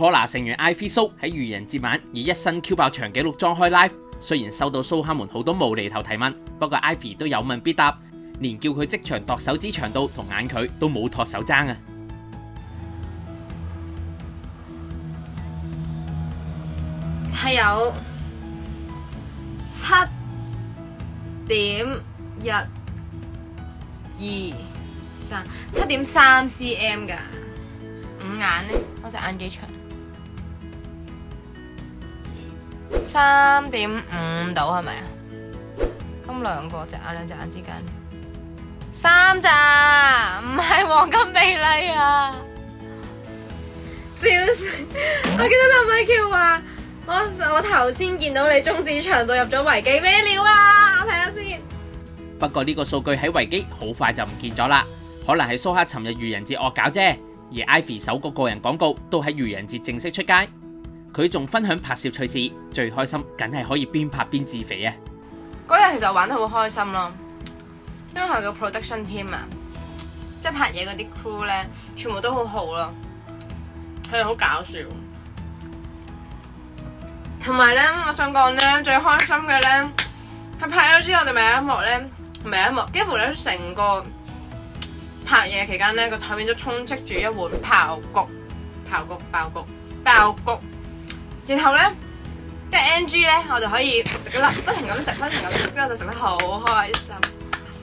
可娜成員 Ivy So 喺愚人節晚以一身 Q 爆長紀錄裝開 live，雖然收到蘇蝦們好多無厘頭提問，不過 Ivy 都有問必答，連叫佢即場度手指長度同眼距都冇托手踭啊！係有七點一、二、三，七點三 cm 㗎。五眼呢？我隻眼幾長？三點五度係咪啊？咁兩個隻眼兩隻眼之間，三咋？唔係黃金比例啊！笑死！我記得林米喬話。我我頭先見到你中指長度入咗維基咩料啊？我睇下先。不過呢個數據喺維基好快就唔見咗啦，可能係蘇克尋日愚人節惡搞啫。而 Ivy 首個個人廣告都喺愚人節正式出街，佢仲分享拍攝趣事，最開心梗係可以邊拍邊自肥啊！嗰日其實玩得好開心咯，因為佢個 production team 啊，即係拍嘢嗰啲 crew 咧，全部都好好咯，佢哋好搞笑。同埋咧，我想講咧，最開心嘅咧，係拍咗之後，我哋咪一幕咧，咪一幕，幾乎咧成個拍嘢期間咧，個台面都充斥住一碗爆谷、爆谷、爆谷、爆谷。然後咧，即係 NG 咧，我就可以食一粒，不停咁食，不停咁食，之後就食得好開心。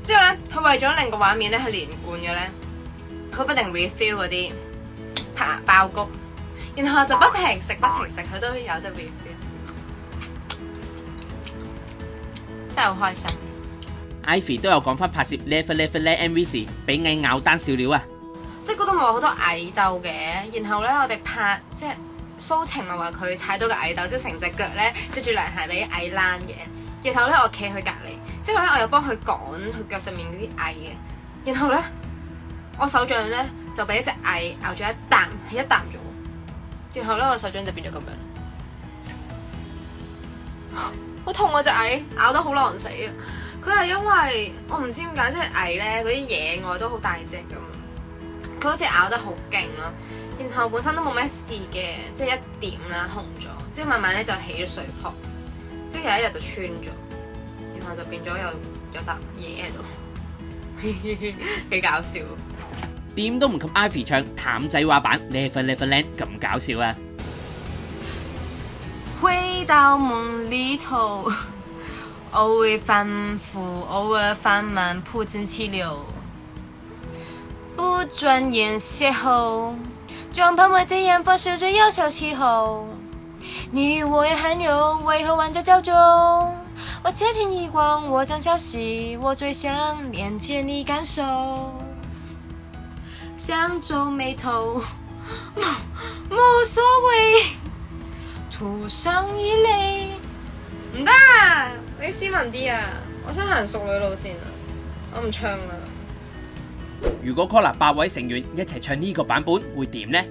之後咧，佢為咗令個畫面咧係連貫嘅咧，佢不停 refill 嗰啲拍爆谷，然後就不停食，不停食，佢都有得 refill。真係好開心。Ivy 都有講翻拍攝 Level Level Le MV 時，俾蟻咬單笑料啊！即係嗰度咪好多蟻竇嘅，然後咧我哋拍即係蘇晴咪話佢踩到個蟻竇，即係成隻腳咧着住涼鞋俾蟻躝嘅。然後咧我企佢隔離，之後咧我又幫佢趕佢腳上面嗰啲蟻嘅。然後咧我手掌咧就俾一隻蟻咬咗一啖，係一啖咗。然後咧我手掌就變咗咁樣。好痛啊！隻蟻咬得好狼死啊！佢係因為我唔知點解，即係蟻咧嗰啲野外都好大隻咁，佢好似咬得好勁咯。然後本身都冇咩事嘅，即係一點啦紅咗，之後慢慢咧就起咗水泡，之後有一日就穿咗，然後就變咗有有笪嘢喺度，幾搞笑。點都唔及 Ivy 唱淡仔話版 Level Level Land 咁搞笑啊！回到夢裏頭，偶爾反覆，偶爾放慢，鋪進氣流，不轉眼邂逅，總盼為這樣方式最優秀氣候。你與我也很有，為何玩着焦中？我且聽一光，我將消息，我最想連接你感受，想皱眉頭，無無所謂。塗上一淚，唔得！你斯文啲啊！我想行淑女路線啊！我唔唱啦。如果 Collar 八位成员一齐唱呢个版本会点呢？